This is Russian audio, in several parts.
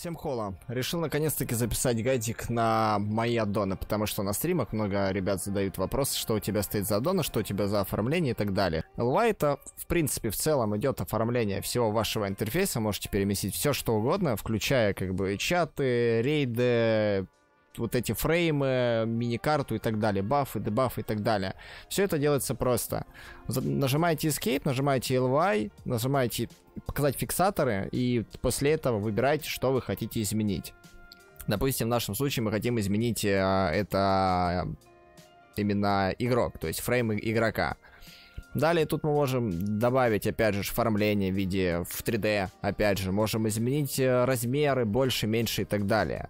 Всем хола. Решил наконец-таки записать гайдик на мои аддоны, потому что на стримах много ребят задают вопросы, что у тебя стоит за аддоны, что у тебя за оформление и так далее. LY это, в принципе, в целом идет оформление всего вашего интерфейса, можете переместить все что угодно, включая как бы чаты, рейды, вот эти фреймы, мини-карту и так далее, бафы, дебафы и так далее. Все это делается просто. Нажимаете Escape, нажимаете LY, нажимаете показать фиксаторы, и после этого выбираете, что вы хотите изменить. Допустим, в нашем случае мы хотим изменить э, это именно игрок, то есть фрейм игрока. Далее тут мы можем добавить, опять же, оформление в виде в 3D, опять же, можем изменить э, размеры, больше, меньше и так далее.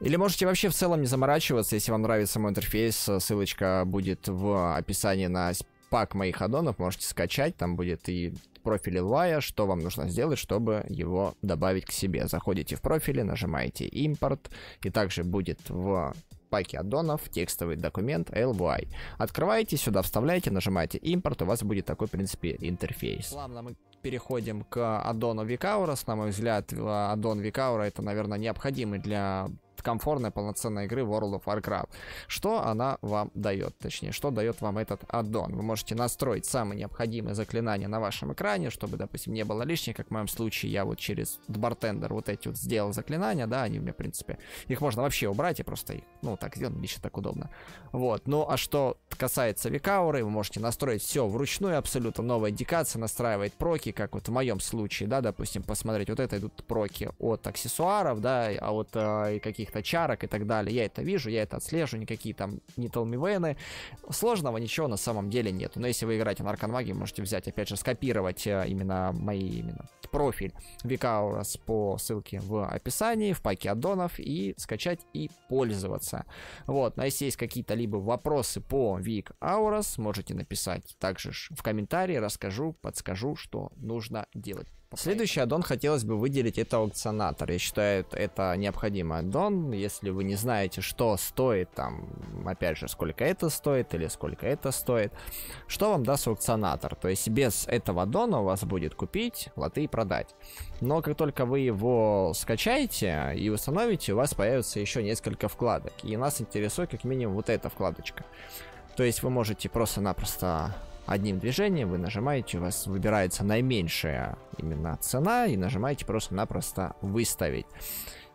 Или можете вообще в целом не заморачиваться, если вам нравится мой интерфейс, ссылочка будет в описании на пак моих аддонов, можете скачать, там будет и профиль LY, что вам нужно сделать, чтобы его добавить к себе. Заходите в профили, нажимаете импорт, и также будет в паке аддонов текстовый документ LY. Открываете, сюда вставляете, нажимаете импорт, у вас будет такой, в принципе, интерфейс. Плавно мы переходим к аддону Викаурас. На мой взгляд, аддон Викаура это, наверное, необходимый для комфортной полноценной игры World of Warcraft. Что она вам дает, точнее, что дает вам этот аддон? Вы можете настроить самые необходимые заклинания на вашем экране, чтобы, допустим, не было лишних, как в моем случае, я вот через бартендер вот эти вот сделал заклинания, да, они у меня, в принципе, их можно вообще убрать и просто их, ну, так сделать, лично так удобно. Вот, ну, а что касается Викауры, вы можете настроить все вручную, абсолютно новая индикация, настраивает проки, как вот в моем случае, да, допустим, посмотреть, вот это идут проки от аксессуаров, да, а вот э, каких каких-то чарок и так далее. Я это вижу, я это отслеживаю, никакие там не Толмивены. Сложного ничего на самом деле нет. Но если вы играете на Арканваге, можете взять, опять же, скопировать э, именно мои именно профиль Викаурас по ссылке в описании, в паке аддонов и скачать и пользоваться. Вот, но если есть какие-то либо вопросы по Вик Аурас, можете написать также в комментарии, расскажу, подскажу, что нужно делать. Следующий аддон хотелось бы выделить, это аукционатор. Я считаю, это необходимый аддон. Если вы не знаете, что стоит, там, опять же, сколько это стоит или сколько это стоит, что вам даст аукционатор? То есть без этого аддона у вас будет купить, лоты и продать. Но как только вы его скачаете и установите, у вас появится еще несколько вкладок. И нас интересует как минимум вот эта вкладочка. То есть вы можете просто-напросто одним движением вы нажимаете, у вас выбирается наименьшая именно цена, и нажимаете просто-напросто «Выставить».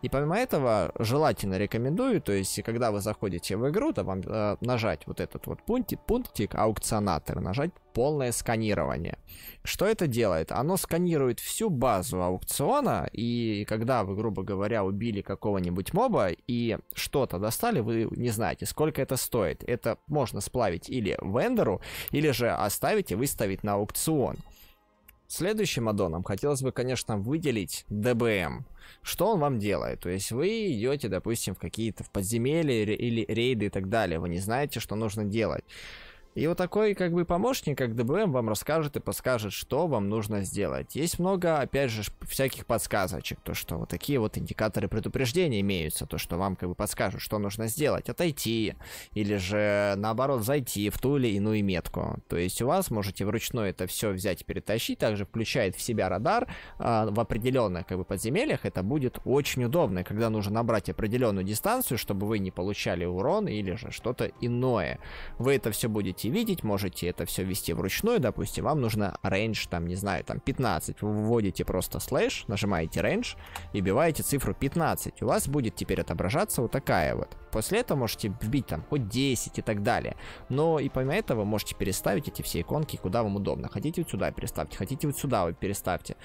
И помимо этого, желательно рекомендую, то есть, когда вы заходите в игру, то вам э, нажать вот этот вот пунктик, пунктик аукционатор, нажать полное сканирование. Что это делает? Оно сканирует всю базу аукциона, и когда вы, грубо говоря, убили какого-нибудь моба и что-то достали, вы не знаете, сколько это стоит. Это можно сплавить или вендору, или же оставить и выставить на аукцион. Следующим аддоном хотелось бы, конечно, выделить DBM. Что он вам делает? То есть вы идете, допустим, в какие-то в подземелья или рейды и так далее. Вы не знаете, что нужно делать. И вот такой как бы помощник, как ДБМ, вам расскажет и подскажет, что вам нужно сделать. Есть много, опять же, всяких подсказочек, то что вот такие вот индикаторы предупреждения имеются, то что вам как бы подскажут, что нужно сделать, отойти, или же наоборот зайти в ту или иную метку. То есть у вас можете вручную это все взять и перетащить, также включает в себя радар а, в определенных как бы подземельях, это будет очень удобно, когда нужно набрать определенную дистанцию, чтобы вы не получали урон или же что-то иное. Вы это все будете можете видеть, можете это все ввести вручную, допустим, вам нужно range, там, не знаю, там 15, вы вводите просто слэш, нажимаете range и вбиваете цифру 15, у вас будет теперь отображаться вот такая вот. После этого можете вбить там хоть 10 и так далее, но и помимо этого можете переставить эти все иконки куда вам удобно. Хотите вот сюда переставьте, хотите вот сюда вы переставьте.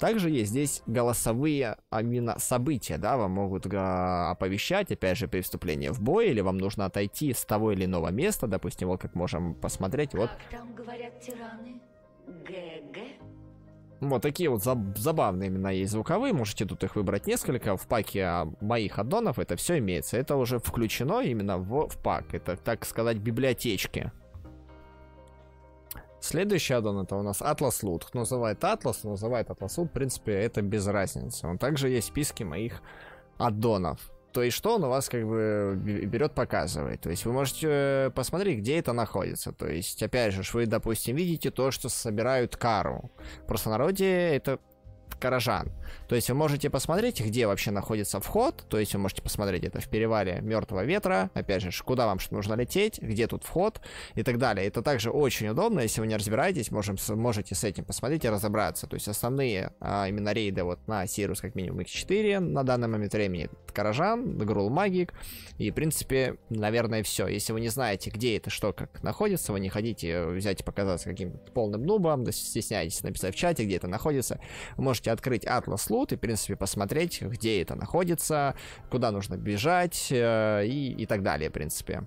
Также есть здесь голосовые именно события, да, вам могут оповещать, опять же, при вступлении в бой, или вам нужно отойти с того или иного места, допустим, вот как можем посмотреть. Вот. там говорят тираны? ГГ? Вот такие вот заб забавные имена есть звуковые, можете тут их выбрать несколько. В паке моих аддонов это все имеется. Это уже включено именно в, в пак. Это, так сказать, библиотечки. Следующий аддон это у нас Atlas Loot. Кто называет Atlas, называет Atlas Loot. В принципе, это без разницы. Он также есть в списке моих аддонов. То есть, что он у вас как бы берет, показывает. То есть, вы можете э, посмотреть, где это находится. То есть, опять же, вы, допустим, видите то, что собирают кару. Просто народе это Каражан. То есть вы можете посмотреть, где вообще находится вход, то есть вы можете посмотреть это в перевале Мертвого Ветра, опять же, куда вам нужно лететь, где тут вход и так далее. Это также очень удобно, если вы не разбираетесь, можем, можете с этим посмотреть и разобраться. То есть основные а, именно рейды вот на Сирус как минимум X4 на данный момент времени Каражан, Грул Магик и в принципе, наверное, все. Если вы не знаете, где это, что, как находится, вы не хотите взять и показаться каким-то полным нубом, стесняетесь написать в чате, где это находится, можете открыть Atlas Loot и, в принципе, посмотреть, где это находится, куда нужно бежать э, и, и так далее, в принципе.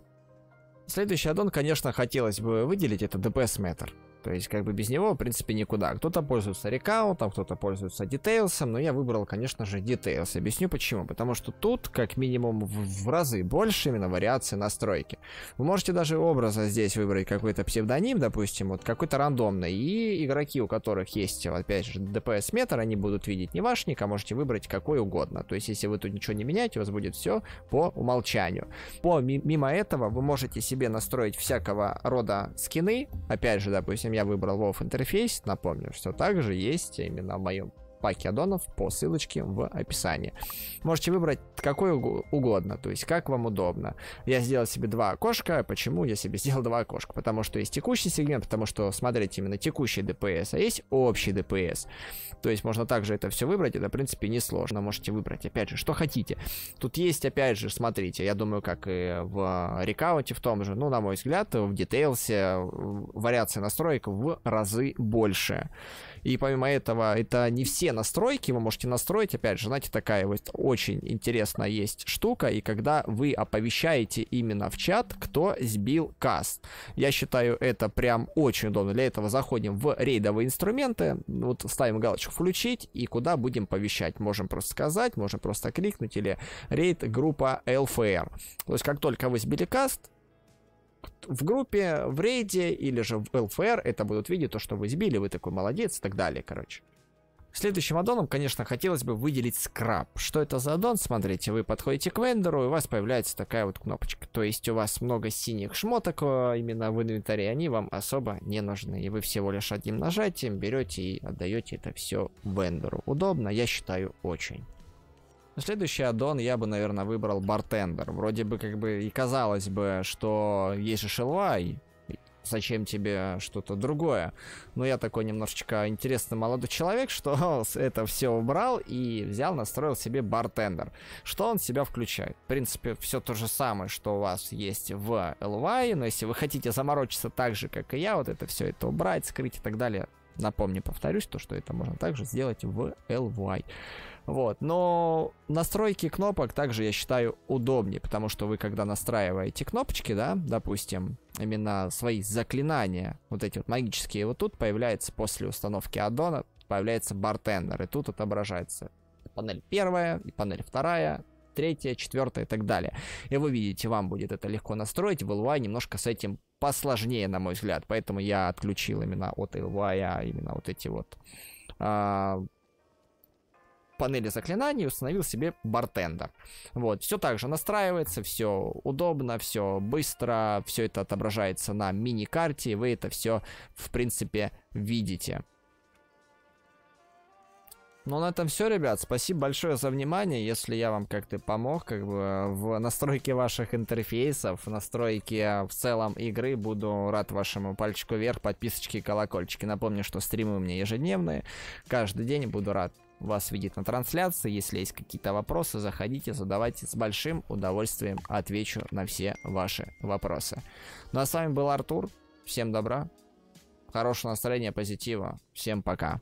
Следующий аддон, конечно, хотелось бы выделить, это DPS Matter. То есть, как бы без него, в принципе, никуда. Кто-то пользуется рекаунтом, кто-то пользуется детейлсом, но я выбрал, конечно же, детейлс. Объясню почему. Потому что тут, как минимум, в, в разы больше именно вариации настройки. Вы можете даже образа здесь выбрать какой-то псевдоним, допустим, вот какой-то рандомный. И игроки, у которых есть, опять же, DPS метр, они будут видеть не ваш ник, а можете выбрать какой угодно. То есть, если вы тут ничего не меняете, у вас будет все по умолчанию. По, мимо этого вы можете себе настроить всякого рода скины. Опять же, допустим, я выбрал WoW интерфейс, напомню, что также есть именно в моем паке аддонов по ссылочке в описании. Можете выбрать какой угодно, то есть как вам удобно. Я сделал себе два окошка. Почему я себе сделал два окошка? Потому что есть текущий сегмент, потому что, смотрите, именно текущий ДПС, а есть общий ДПС. То есть можно также это все выбрать, это, в принципе, несложно. Можете выбрать, опять же, что хотите. Тут есть, опять же, смотрите, я думаю, как и в рекаунте в том же, ну, на мой взгляд, в детейлсе вариация настроек в разы больше. И помимо этого, это не все настройки вы можете настроить. Опять же, знаете, такая вот очень интересная есть штука. И когда вы оповещаете именно в чат, кто сбил каст. Я считаю, это прям очень удобно. Для этого заходим в рейдовые инструменты. Вот ставим галочку «Включить» и куда будем повещать. Можем просто сказать, можем просто кликнуть или рейд группа LFR. То есть, как только вы сбили каст, в группе, в рейде или же в ЛФР это будут видеть то, что вы сбили, вы такой молодец и так далее, короче. Следующим аддоном, конечно, хотелось бы выделить скраб. Что это за аддон? Смотрите, вы подходите к вендору, и у вас появляется такая вот кнопочка. То есть у вас много синих шмоток э, именно в инвентаре, они вам особо не нужны. И вы всего лишь одним нажатием берете и отдаете это все вендору. Удобно, я считаю, очень. Следующий аддон я бы, наверное, выбрал бартендер. Вроде бы, как бы, и казалось бы, что есть же шелвай, зачем тебе что-то другое. Но я такой немножечко интересный молодой человек, что это все убрал и взял, настроил себе бартендер. Что он себя включает? В принципе, все то же самое, что у вас есть в LY, но если вы хотите заморочиться так же, как и я, вот это все это убрать, скрыть и так далее, напомню, повторюсь, то, что это можно также сделать в LY. Вот, но настройки кнопок также, я считаю, удобнее, потому что вы, когда настраиваете кнопочки, да, допустим, именно свои заклинания, вот эти вот магические, вот тут появляется после установки аддона, появляется бартендер, и тут отображается панель первая, и панель вторая, третья, четвертая и так далее. И вы видите, вам будет это легко настроить, в LY немножко с этим посложнее, на мой взгляд, поэтому я отключил именно от LY, а именно вот эти вот а, панели заклинаний установил себе бартендер. Вот, все так же настраивается, все удобно, все быстро, все это отображается на мини-карте, вы это все, в принципе, видите. Ну, на этом все, ребят. Спасибо большое за внимание. Если я вам как-то помог, как бы, в настройке ваших интерфейсов, в настройке в целом игры, буду рад вашему пальчику вверх, подписочки и колокольчики. Напомню, что стримы у меня ежедневные. Каждый день буду рад вас видеть на трансляции. Если есть какие-то вопросы, заходите, задавайте. С большим удовольствием отвечу на все ваши вопросы. Ну а с вами был Артур. Всем добра, хорошего настроения, позитива. Всем пока.